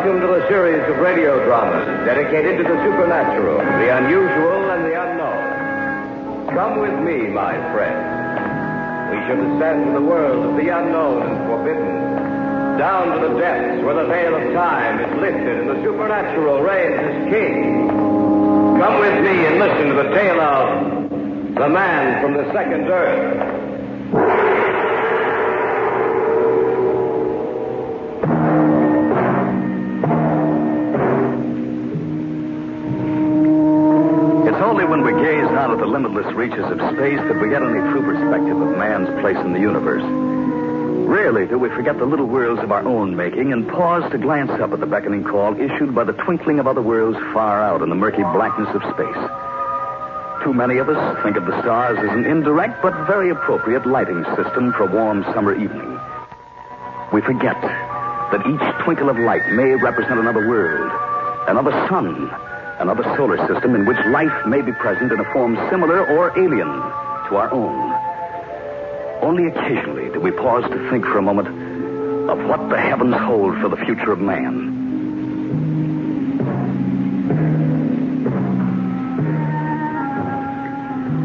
Welcome to the series of radio dramas dedicated to the supernatural, the unusual, and the unknown. Come with me, my friends. We shall descend to the world of the unknown and forbidden, down to the depths where the veil of time is lifted and the supernatural reigns as king. Come with me and listen to the tale of the man from the second earth. When we gaze out at the limitless reaches of space that we get any true perspective of man's place in the universe. Rarely do we forget the little worlds of our own making and pause to glance up at the beckoning call issued by the twinkling of other worlds far out in the murky blackness of space. Too many of us think of the stars as an indirect but very appropriate lighting system for a warm summer evening. We forget that each twinkle of light may represent another world, another sun, another solar system in which life may be present in a form similar or alien to our own. Only occasionally do we pause to think for a moment of what the heavens hold for the future of man.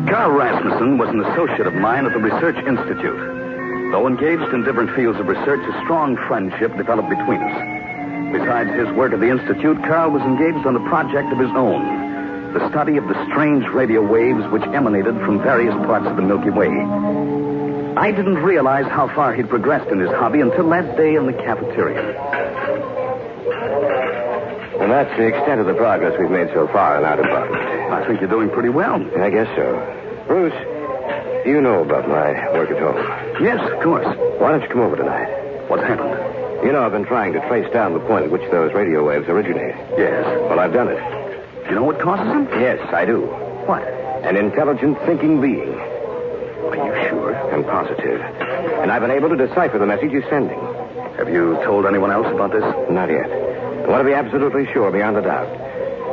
Carl Rasmussen was an associate of mine at the Research Institute. Though engaged in different fields of research, a strong friendship developed between us. Besides his work at the Institute, Carl was engaged on a project of his own the study of the strange radio waves which emanated from various parts of the Milky Way. I didn't realize how far he'd progressed in his hobby until that day in the cafeteria. And that's the extent of the progress we've made so far in our department. I think you're doing pretty well. I guess so. Bruce, you know about my work at home. Yes, of course. Why don't you come over tonight? What's happened? You know, I've been trying to trace down the point at which those radio waves originate. Yes. Well, I've done it. Do you know what causes them? Yes, I do. What? An intelligent thinking being. Are you sure? I'm positive. And I've been able to decipher the message he's sending. Have you told anyone else about this? Not yet. I want to be absolutely sure beyond a doubt.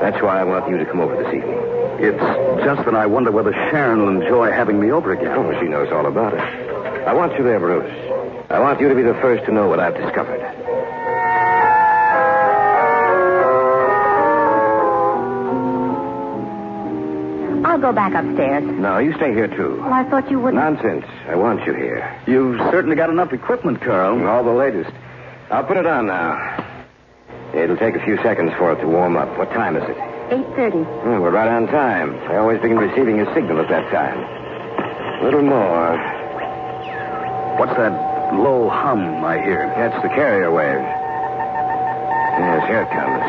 That's why I want you to come over this evening. It's just that I wonder whether Sharon will enjoy having me over again. Oh, she knows all about it. I want you there, Bruce. I want you to be the first to know what I've discovered. I'll go back upstairs. No, you stay here, too. Well, I thought you wouldn't. Nonsense. I want you here. You've certainly got enough equipment, Carl. All the latest. I'll put it on now. It'll take a few seconds for it to warm up. What time is it? 8.30. Oh, we're right on time. I always begin receiving a signal at that time. A little more. What's that low hum I hear? That's the carrier wave. Yes, here it comes.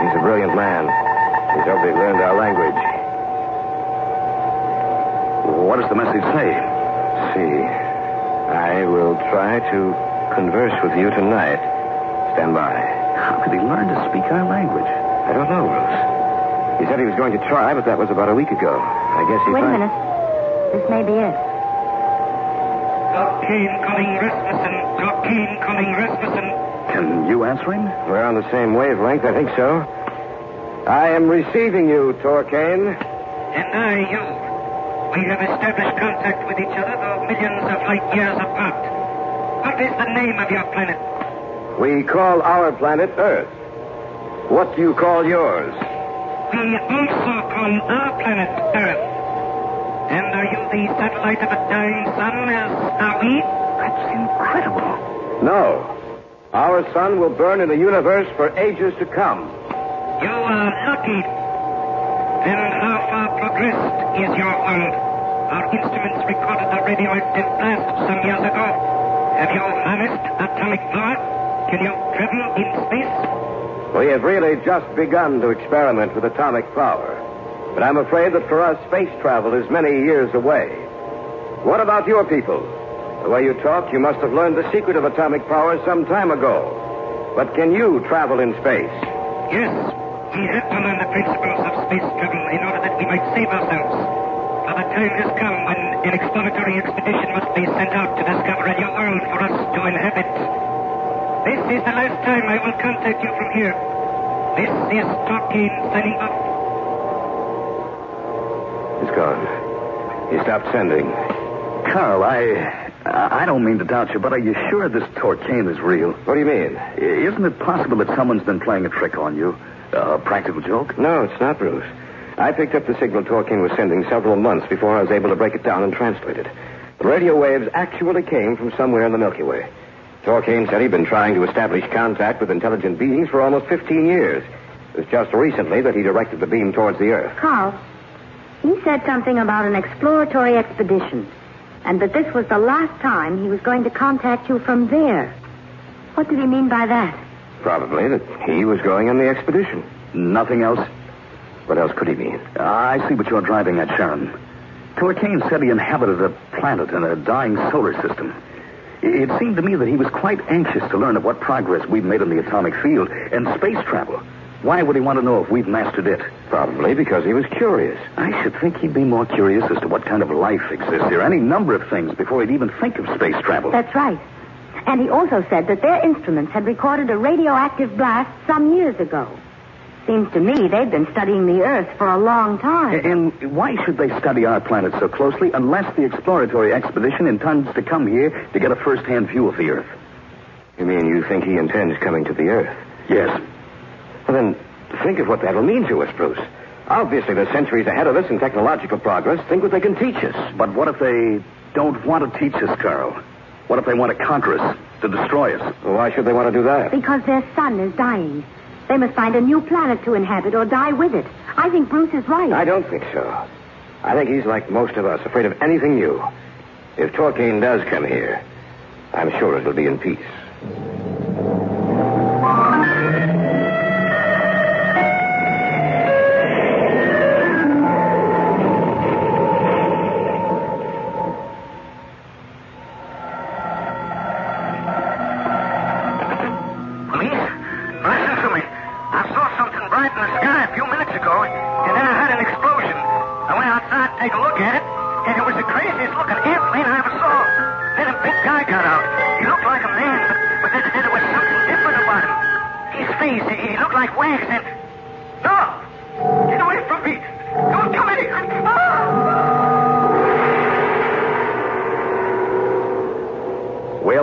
He's a brilliant man. He's hopefully learned our language. What does the message say? See, I will try to converse with you tonight. Stand by. How could he learn to speak our language? I don't know, Bruce. He said he was going to try, but that was about a week ago. I guess he's Wait a minute. This may be it. Kane calling Rasmussen. Kane calling Rasmussen. Can you answer him? We're on the same wavelength, I think so. I am receiving you, Torcane. And I, you. We have established contact with each other, though millions of light years apart. What is the name of your planet? We call our planet Earth. What do you call yours? We also call our planet Earth. And are you the satellite of a dying sun, as are we? That's incredible. No. Our sun will burn in the universe for ages to come. You are lucky. And how far progressed is your world? Our instruments recorded a radioactive blast some years ago. Have you harnessed atomic power? Can you travel in space? We have really just begun to experiment with atomic power. But I'm afraid that for us, space travel is many years away. What about your people? The way you talk, you must have learned the secret of atomic power some time ago. But can you travel in space? Yes, we had to learn the principles of space travel in order that we might save ourselves. For the time has come when an exploratory expedition must be sent out to discover a new world for us to inhabit. This is the last time I will contact you from here. This is Torquine signing off. He's gone. He stopped sending. Carl, I. I I don't mean to doubt you, but are you sure this Torcane is real? What do you mean? I- Isn't it possible that someone's been playing a trick on you? A practical joke? No, it's not, Bruce. I picked up the signal Torkin was sending several months before I was able to break it down and translate it. The radio waves actually came from somewhere in the Milky Way. Torkin said he'd been trying to establish contact with intelligent beings for almost 15 years. It was just recently that he directed the beam towards the Earth. Carl, he said something about an exploratory expedition, and that this was the last time he was going to contact you from there. What did he mean by that? Probably that he was going on the expedition. Nothing else? What else could he mean? Ah, I see what you're driving at, Sharon. Torcane said he inhabited a planet in a dying solar system. It seemed to me that he was quite anxious to learn of what progress we've made in the atomic field and space travel. Why would he want to know if we've mastered it? Probably because he was curious. I should think he'd be more curious as to what kind of life exists here, any number of things, before he'd even think of space travel. That's right. And he also said that their instruments had recorded a radioactive blast some years ago. Seems to me they've been studying the Earth for a long time. And why should they study our planet so closely unless the exploratory expedition intends to come here to get a first-hand view of the Earth? You mean you think he intends coming to the Earth? Yes. Well, then, think of what that'll mean to us, Bruce. Obviously, they're centuries ahead of us in technological progress. Think what they can teach us. But what if they don't want to teach us, Carl? What if they want to conquer us, to destroy us? Well, why should they want to do that? Because their sun is dying. They must find a new planet to inhabit or die with it. I think Bruce is right. I don't think so. I think he's like most of us, afraid of anything new. If Torquane does come here, I'm sure it'll be in peace.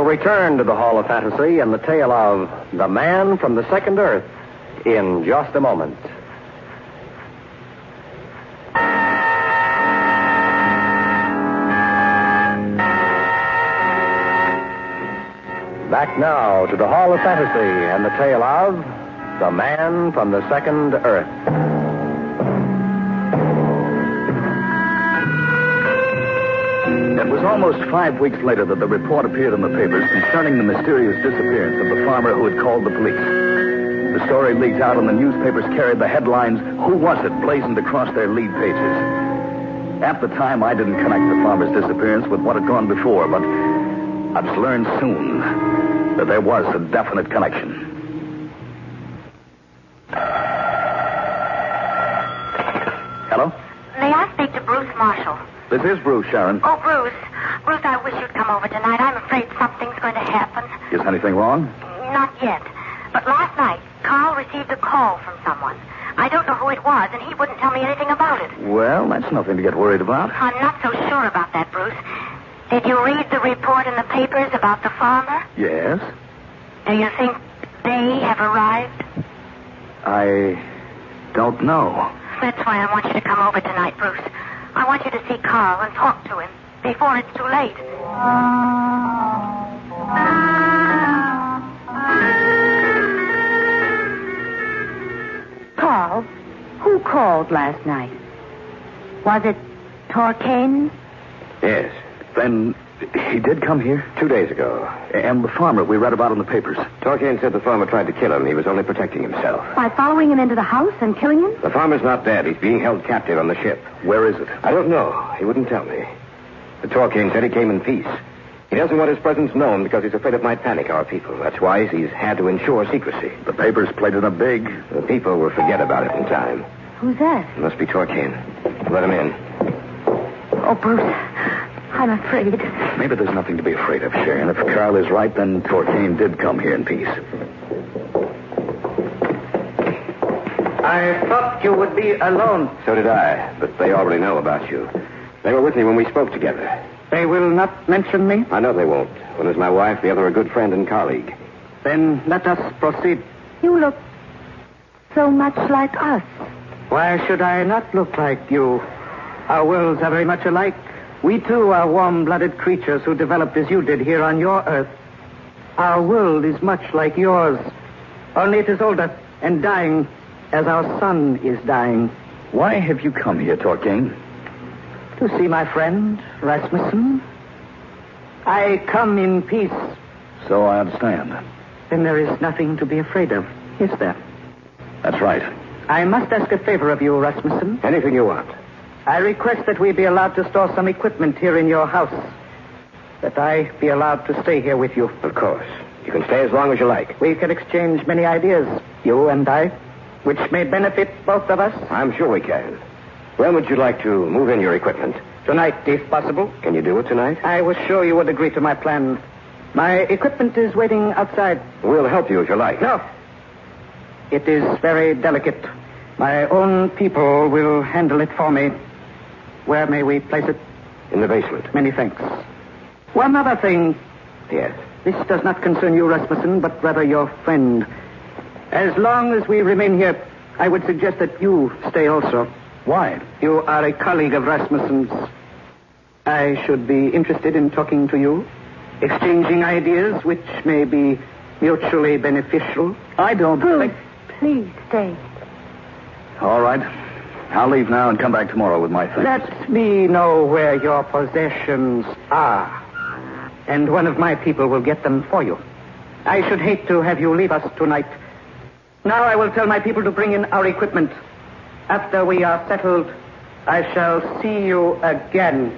Return to the Hall of Fantasy and the tale of The Man from the Second Earth in just a moment. Back now to the Hall of Fantasy and the tale of The Man from the Second Earth. Was almost five weeks later that the report appeared in the papers concerning the mysterious disappearance of the farmer who had called the police. The story leaked out, and the newspapers carried the headlines, Who Was It? blazoned across their lead pages. At the time, I didn't connect the farmer's disappearance with what had gone before, but I've learned soon that there was a definite connection. Hello? May I speak to Bruce Marshall? This is Bruce, Sharon. Oh, Bruce. I wish you'd come over tonight. I'm afraid something's going to happen. Is anything wrong? Not yet. But last night, Carl received a call from someone. I don't know who it was, and he wouldn't tell me anything about it. Well, that's nothing to get worried about. I'm not so sure about that, Bruce. Did you read the report in the papers about the farmer? Yes? Do you think they have arrived? I don't know. That's why I want you to come over tonight, Bruce. I want you to see Carl and talk to him before it's too late. Carl, who called last night? Was it Torcane? Yes, Then he did come here? two days ago. And the farmer we read about in the papers. Torquane said the farmer tried to kill him. He was only protecting himself. By following him into the house and killing him? The farmer's not dead. He's being held captive on the ship. Where is it? I don't know. He wouldn't tell me. The Torquane said he came in peace. He doesn't want his presence known because he's afraid it might panic our people. That's why he's had to ensure secrecy. The papers played it up big. The people will forget about it in time. Who's that? It must be Torquane. Let him in. Oh, Bruce, I'm afraid. Maybe there's nothing to be afraid of, Sharon. If Carl is right, then Torcane did come here in peace. I thought you would be alone. So did I, but they already know about you. They were with me when we spoke together. They will not mention me? I know they won't. One is my wife, the other a good friend and colleague. Then let us proceed. You look so much like us. Why should I not look like you? Our worlds are very much alike. We too are warm blooded creatures who developed as you did here on your Earth. Our world is much like yours, only it is older and dying as our sun is dying. Why have you come here, Torquain? To see my friend, Rasmussen. I come in peace. So I understand. Then there is nothing to be afraid of, is there? That's right. I must ask a favor of you, Rasmussen. Anything you want. I request that we be allowed to store some equipment here in your house. That I be allowed to stay here with you. Of course. You can stay as long as you like. We can exchange many ideas, you and I, which may benefit both of us. I'm sure we can. When would you like to move in your equipment? Tonight, if possible. Can you do it tonight? I was sure you would agree to my plan. My equipment is waiting outside. We'll help you if you like. No. It is very delicate. My own people will handle it for me. Where may we place it? In the basement. Many thanks. One other thing. Yes. This does not concern you, Rasmussen, but rather your friend. As long as we remain here, I would suggest that you stay also. Why? You are a colleague of Rasmussen's. I should be interested in talking to you, exchanging ideas which may be mutually beneficial. I don't Bruce, think. please stay. All right. I'll leave now and come back tomorrow with my things. Let me know where your possessions are, and one of my people will get them for you. I should hate to have you leave us tonight. Now I will tell my people to bring in our equipment. After we are settled, I shall see you again.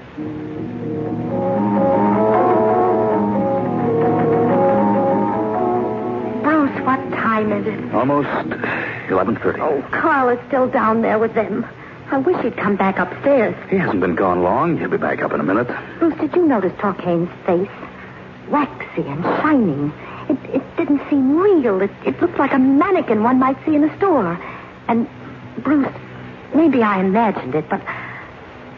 Bruce, what time is it? Almost 11.30. Oh, Carl is still down there with them. I wish he'd come back upstairs. He hasn't been gone long. He'll be back up in a minute. Bruce, did you notice Torquain's face? Waxy and shining. It, it didn't seem real. It, it looked like a mannequin one might see in a store. And, Bruce, maybe I imagined it, but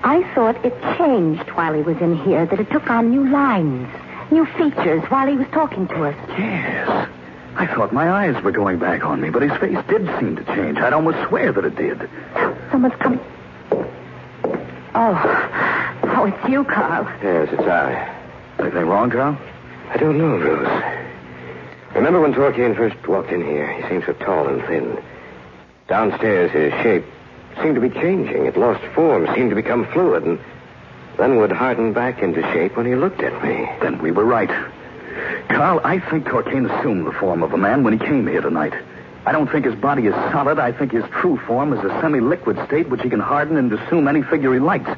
I thought it changed while he was in here, that it took on new lines, new features while he was talking to us. Yes. I thought my eyes were going back on me, but his face did seem to change. I'd almost swear that it did. Someone's coming. Oh. Oh, it's you, Carl. Yes, it's I. Anything wrong, Carl? I don't know, Rose. Remember when Torquain first walked in here? He seemed so tall and thin. Downstairs, his shape seemed to be changing. It lost form, seemed to become fluid, and then would harden back into shape when he looked at me. Then we were right. Carl, I think Torquain assumed the form of a man when he came here tonight. I don't think his body is solid. I think his true form is a semi-liquid state which he can harden and assume any figure he likes.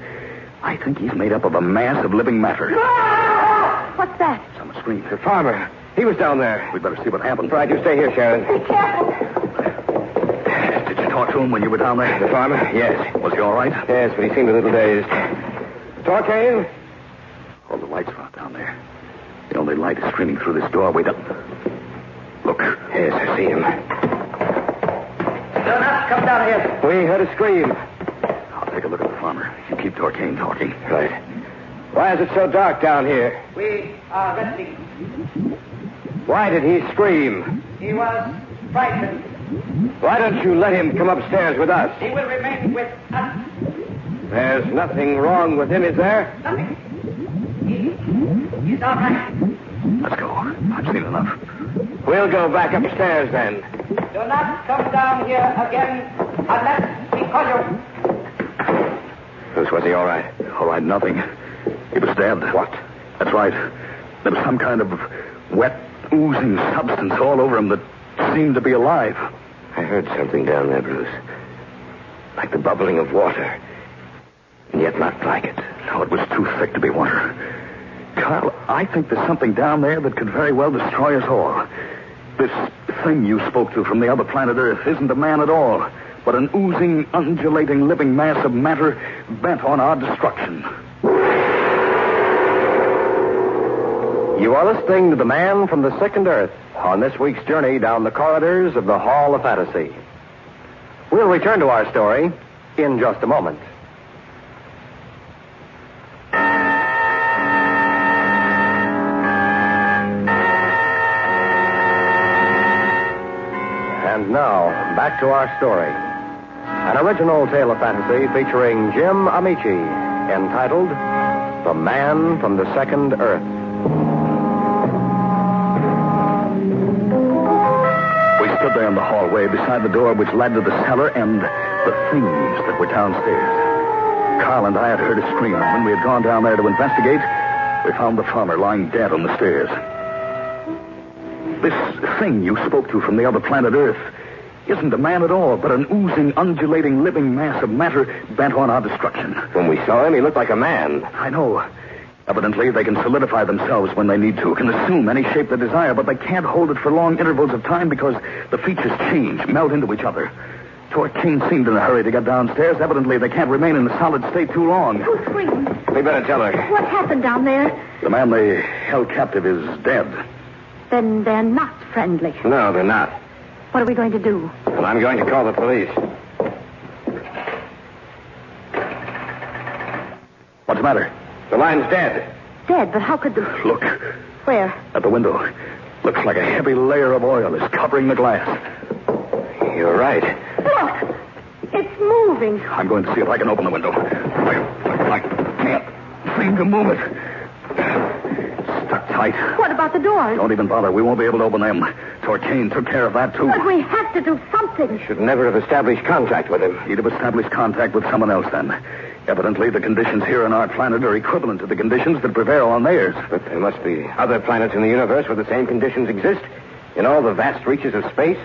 I think he's made up of a mass of living matter. Ah! What's that? Someone screamed. The farmer. He was down there. We'd better see what happened. Right, you stay here, Sharon. Be careful. Did to him when you were down there? The farmer? Yes. Was he all right? Yes, but he seemed a little dazed. Torquain? All the lights are out down there. The only light is streaming through this doorway. Down... Look. Yes, I see him. Do not come down here. We heard a scream. I'll take a look at the farmer. You keep Torquain talking. Right. Why is it so dark down here? We are resting. Why did he scream? He was frightened. Why don't you let him come upstairs with us? He will remain with us. There's nothing wrong with him, is there? Nothing. He, he's all right. Let's go. I've seen enough. We'll go back upstairs then. Do not come down here again unless we call you. Bruce, was he all right? All right, nothing. He was dead. What? That's right. There was some kind of wet, oozing substance all over him that seemed to be alive. I heard something down there, Bruce. Like the bubbling of water. And yet not like it. No, it was too thick to be water. Carl, I think there's something down there that could very well destroy us all. This thing you spoke to from the other planet Earth isn't a man at all, but an oozing, undulating, living mass of matter bent on our destruction. You are listening to The Man from the Second Earth on this week's journey down the corridors of the Hall of Fantasy. We'll return to our story in just a moment. And now, back to our story. An original tale of fantasy featuring Jim Ameche, entitled The Man from the Second Earth. Hallway beside the door which led to the cellar and the things that were downstairs. Carl and I had heard a scream, and when we had gone down there to investigate, we found the farmer lying dead on the stairs. This thing you spoke to from the other planet Earth isn't a man at all, but an oozing, undulating, living mass of matter bent on our destruction. When we saw him, he looked like a man. I know. Evidently, they can solidify themselves when they need to, can assume any shape they desire, but they can't hold it for long intervals of time because the features change, melt into each other. Torquine seemed in a hurry to get downstairs. Evidently, they can't remain in a solid state too long. Who screamed? We better tell her. What happened down there? The man they held captive is dead. Then they're not friendly. No, they're not. What are we going to do? Well, I'm going to call the police. What's the matter? The line's dead. Dead, but how could the... Look, Where? at the window. Looks like a heavy layer of oil is covering the glass. You're right. Look! It's moving. I'm going to see if I can open the window. I, I can't seem to move it. Stuck tight. What about the doors? Don't even bother. We won't be able to open them. Torquine took care of that, too. But we have to do something. Should never have established contact with him. He'd have established contact with someone else then. Evidently, the conditions here on our planet are equivalent to the conditions that prevail on theirs. But there must be other planets in the universe where the same conditions exist. In all the vast reaches of space.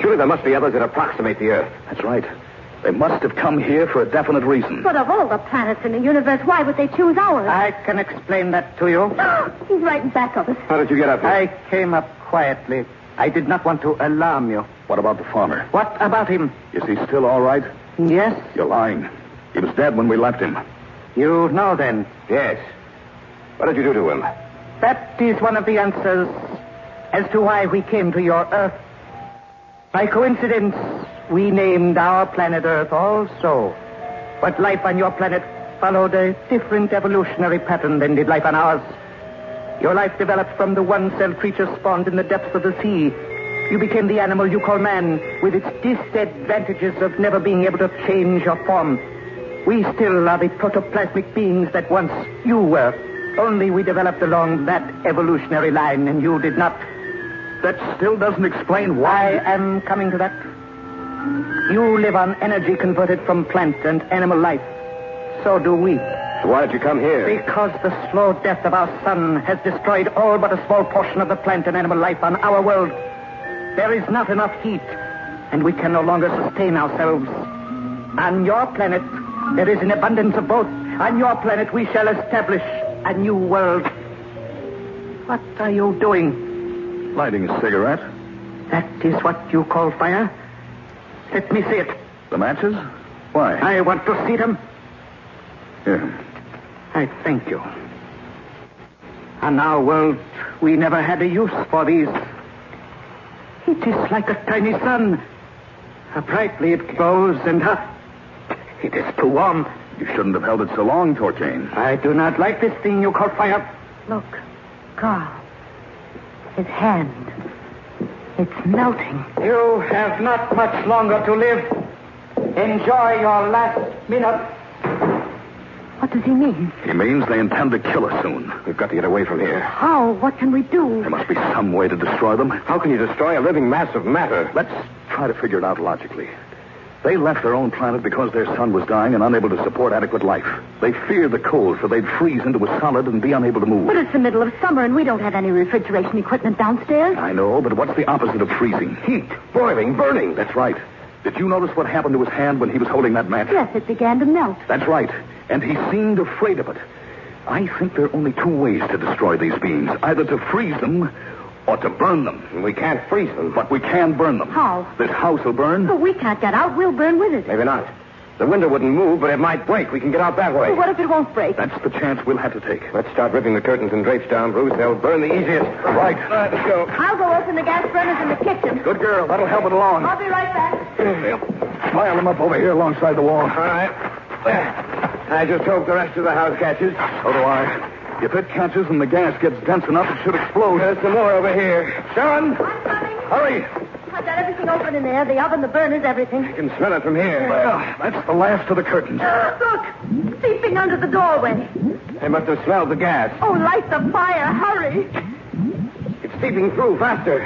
Surely there must be others that approximate the Earth. That's right. They must have come here for a definite reason. But of all the planets in the universe, why would they choose ours? I can explain that to you. He's right in back of us. How did you get up here? I came up quietly. I did not want to alarm you. What about the farmer? What about him? Is he still all right? Yes? You're lying. He was dead when we left him. You know then. Yes. What did you do to him? That is one of the answers as to why we came to your Earth. By coincidence, we named our planet Earth also. But life on your planet followed a different evolutionary pattern than did life on ours. Your life developed from the one-celled creature spawned in the depths of the sea. You became the animal you call man, with its disadvantages of never being able to change your form. We still are the protoplasmic beings that once you were. Only we developed along that evolutionary line, and you did not. That still doesn't explain why. I am coming to that. You live on energy converted from plant and animal life. So do we. So why did you come here? Because the slow death of our sun has destroyed all but a small portion of the plant and animal life on our world. There is not enough heat, and we can no longer sustain ourselves. On your planet, there is an abundance of both. On your planet, we shall establish a new world. What are you doing? Lighting a cigarette. That is what you call fire? Let me see it. The matches? Why? I want to see them. Here. I thank you. On our world, we never had a use for these. It is like a tiny sun. How brightly it glows, and how... It is too warm. You shouldn't have held it so long, Torquine. I do not like this thing you call fire. Look, Carl. His hand. It's melting. You have not much longer to live. Enjoy your last minute. What does he mean? He means they intend to kill us soon. We've got to get away from here. How? What can we do? There must be some way to destroy them. How can you destroy a living mass of matter? Let's try to figure it out logically. They left their own planet because their sun was dying and unable to support adequate life. They feared the cold, for they'd freeze into a solid and be unable to move. But it's the middle of summer, and we don't have any refrigeration equipment downstairs. I know, but what's the opposite of freezing? Heat, boiling, burning. That's right. Did you notice what happened to his hand when he was holding that match? Yes, it began to melt. That's right. And he seemed afraid of it. I think there are only two ways to destroy these beings either to freeze them or to burn them. We can't freeze them. But we can burn them. How? This house will burn. But we can't get out. We'll burn with it. Maybe not. The window wouldn't move, but it might break. We can get out that way. But what if it won't break? That's the chance we'll have to take. Let's start ripping the curtains and drapes down, Bruce. They'll burn the easiest. Right. Let's go. I'll go open the gas burners in the kitchen. Good girl. That'll help it along. I'll be right back. Pile them up over here alongside the wall. All right. I just hope the rest of the house catches. So do I. If it catches and the gas gets dense enough, it should explode. There's some more over here. Sharon! I'm coming. Hurry. Hush, got everything open in there. The oven, the burners, everything. I can smell it from here. Well, that's the last of the curtains. Uh, look, seeping under the doorway. They must have smelled the gas. Oh, light the fire. Hurry. It's seeping through faster.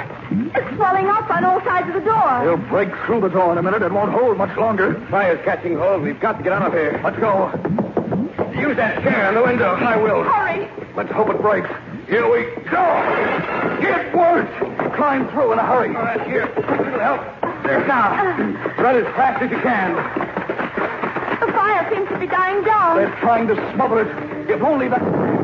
It's swelling up on all sides of the door. They'll break through the door in a minute. It won't hold much longer. Fire's catching hold. We've got to get out of here. Let's go. Use that chair in the window. I will. Hurry. Let's hope it breaks. Here we go. It worked. Climb through in a hurry. All right, here. It'll help. There now. Run as fast as you can. The fire seems to be dying down. They're trying to smother it. If only that.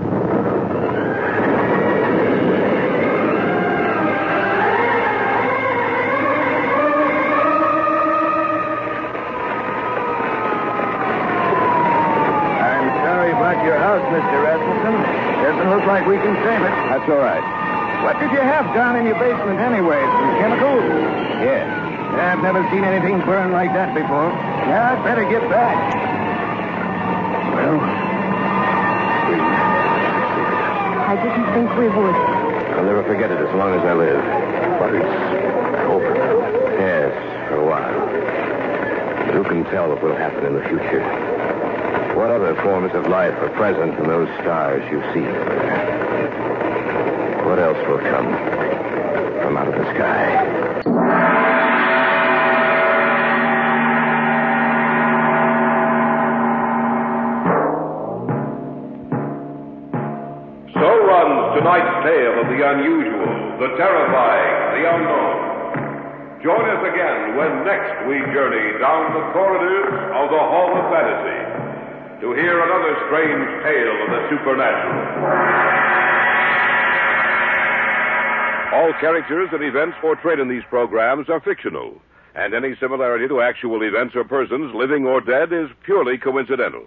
We can save it. That's all right. What did you have down in your basement anyway? Some chemicals? Yes. I've never seen anything burn like that before. Yeah, I'd better get back. Well, I didn't think we would. I'll never forget it as long as I live. But it's over. Yes, for a while. But who can tell what will happen in the future? What other forms of life are present in those stars you see there? What else will come from out of the sky? So runs tonight's tale of the unusual, the terrifying, the unknown. Join us again when next we journey down the corridors of the Hall of Fantasy to hear another strange tale of the supernatural. All characters and events portrayed in these programs are fictional, and any similarity to actual events or persons, living or dead, is purely coincidental.